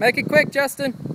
Make it quick, Justin.